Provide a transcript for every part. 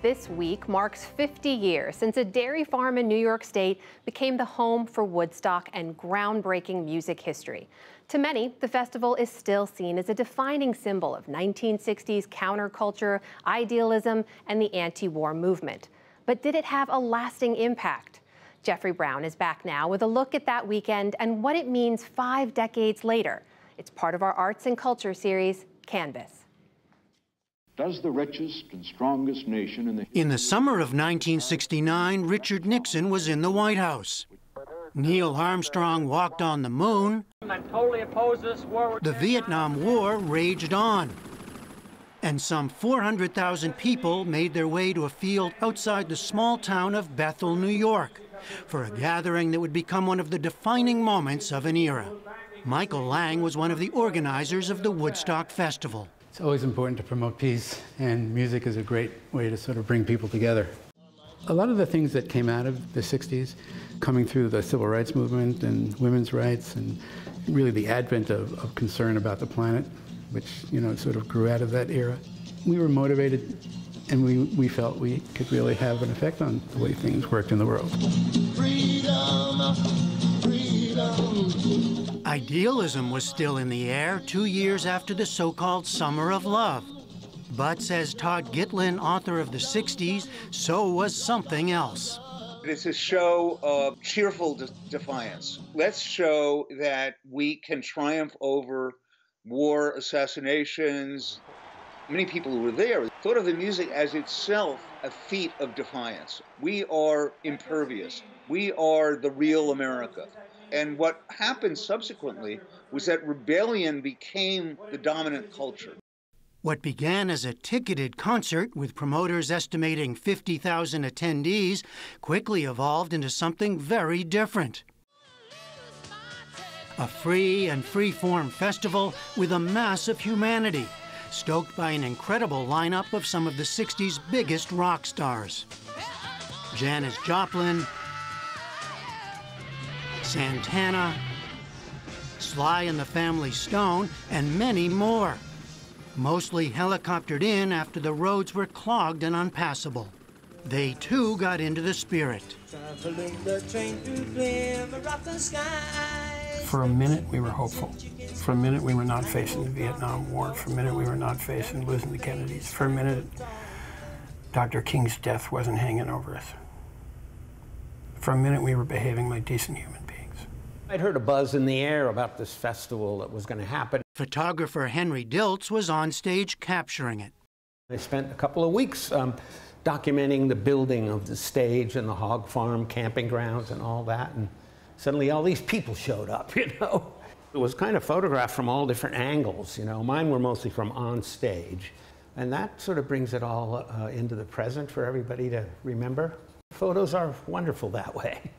This week marks 50 years since a dairy farm in New York State became the home for Woodstock and groundbreaking music history. To many, the festival is still seen as a defining symbol of 1960s counterculture, idealism, and the anti-war movement. But did it have a lasting impact? Jeffrey Brown is back now with a look at that weekend and what it means five decades later. It's part of our Arts and Culture series, Canvas does the richest and strongest nation in the... In the summer of 1969, Richard Nixon was in the White House. Neil Armstrong walked on the moon. I totally oppose this war. The Vietnam War raged on. And some 400,000 people made their way to a field outside the small town of Bethel, New York, for a gathering that would become one of the defining moments of an era. Michael Lang was one of the organizers of the Woodstock Festival. It's always important to promote peace, and music is a great way to sort of bring people together. A lot of the things that came out of the 60s, coming through the civil rights movement and women's rights, and really the advent of, of concern about the planet, which you know sort of grew out of that era, we were motivated and we, we felt we could really have an effect on the way things worked in the world. Freedom. Idealism was still in the air two years after the so-called Summer of Love. But, says Todd Gitlin, author of the 60s, so was something else. It's a show of cheerful de defiance. Let's show that we can triumph over war, assassinations. Many people who were there thought of the music as itself a feat of defiance. We are impervious. We are the real America. And what happened subsequently was that rebellion became the dominant culture. What began as a ticketed concert with promoters estimating 50,000 attendees quickly evolved into something very different. A free and free-form festival with a mass of humanity, stoked by an incredible lineup of some of the 60s biggest rock stars. Janis Joplin, Santana, Sly and the Family Stone, and many more. Mostly helicoptered in after the roads were clogged and unpassable. They too got into the spirit. For a minute, we were hopeful. For a minute, we were not facing the Vietnam War. For a minute, we were not facing losing the Kennedys. For a minute, Dr. King's death wasn't hanging over us. For a minute, we were behaving like decent humans. I'd heard a buzz in the air about this festival that was going to happen. Photographer Henry Diltz was on stage capturing it. I spent a couple of weeks um, documenting the building of the stage and the hog farm, camping grounds, and all that. And suddenly all these people showed up, you know. It was kind of photographed from all different angles, you know. Mine were mostly from on stage. And that sort of brings it all uh, into the present for everybody to remember. Photos are wonderful that way.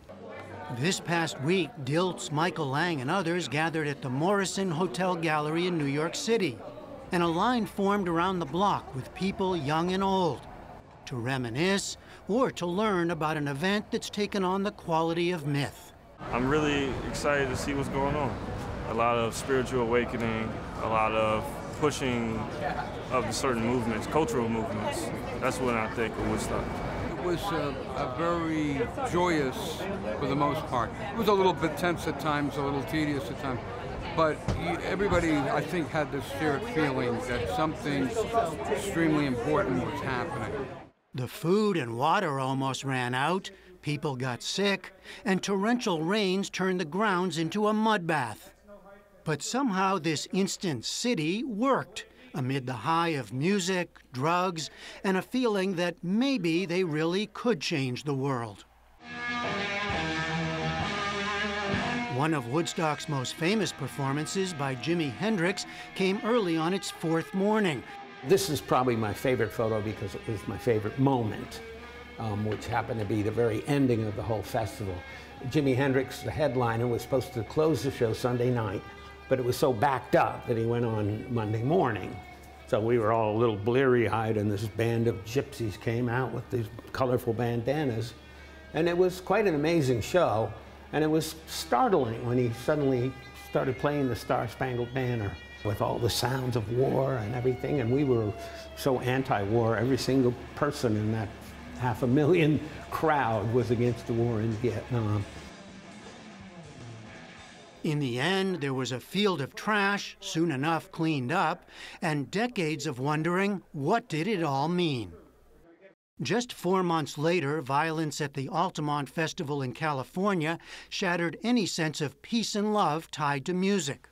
This past week, Diltz, Michael Lang, and others gathered at the Morrison Hotel Gallery in New York City, and a line formed around the block with people young and old to reminisce or to learn about an event that's taken on the quality of myth. I'm really excited to see what's going on. A lot of spiritual awakening, a lot of pushing of certain movements, cultural movements. That's what I think of Woodstock was a, a, very joyous for the most part. It was a little bit tense at times, a little tedious at times, but everybody, I think, had this shared feeling that something extremely important was happening. The food and water almost ran out, people got sick, and torrential rains turned the grounds into a mud bath. But somehow this instant city worked amid the high of music, drugs, and a feeling that maybe they really could change the world. One of Woodstock's most famous performances by Jimi Hendrix came early on its fourth morning. This is probably my favorite photo because it was my favorite moment, um, which happened to be the very ending of the whole festival. Jimi Hendrix, the headliner, was supposed to close the show Sunday night but it was so backed up that he went on Monday morning. So we were all a little bleary-eyed, and this band of gypsies came out with these colorful bandanas. And it was quite an amazing show, and it was startling when he suddenly started playing the Star Spangled Banner. with all the sounds of war and everything. And we were so anti-war. Every single person in that half a million crowd was against the war in Vietnam. In the end, there was a field of trash, soon enough cleaned up, and decades of wondering what did it all mean. Just four months later, violence at the Altamont Festival in California shattered any sense of peace and love tied to music.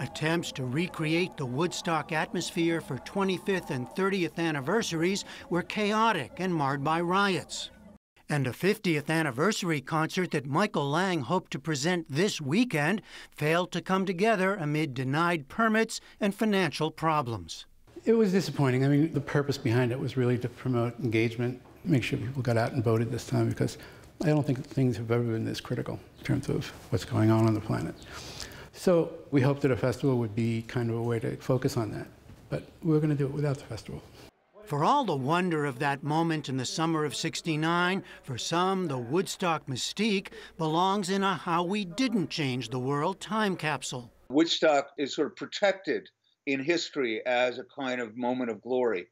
Attempts to recreate the Woodstock atmosphere for 25th and 30th anniversaries were chaotic and marred by riots. And a 50th anniversary concert that Michael Lang hoped to present this weekend failed to come together amid denied permits and financial problems. It was disappointing. I mean, the purpose behind it was really to promote engagement, make sure people got out and voted this time because I don't think things have ever been this critical in terms of what's going on on the planet. So we hoped that a festival would be kind of a way to focus on that. But we are going to do it without the festival. For all the wonder of that moment in the summer of 69, for some, the Woodstock mystique belongs in a How We Didn't Change the World time capsule. Woodstock is sort of protected in history as a kind of moment of glory.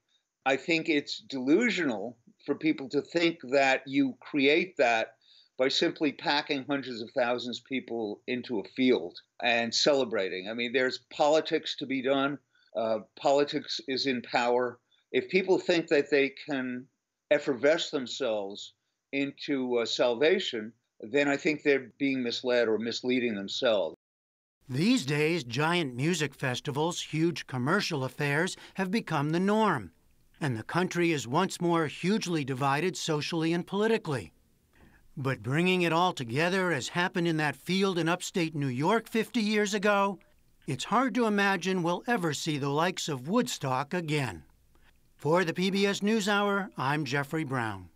I think it's delusional for people to think that you create that by simply packing hundreds of thousands of people into a field and celebrating. I mean, there's politics to be done. Uh, politics is in power. If people think that they can effervesce themselves into uh, salvation, then I think they're being misled or misleading themselves. These days, giant music festivals, huge commercial affairs, have become the norm. And the country is once more hugely divided socially and politically. But bringing it all together, as happened in that field in upstate New York 50 years ago, it's hard to imagine we'll ever see the likes of Woodstock again. For the PBS NewsHour, I'm Jeffrey Brown.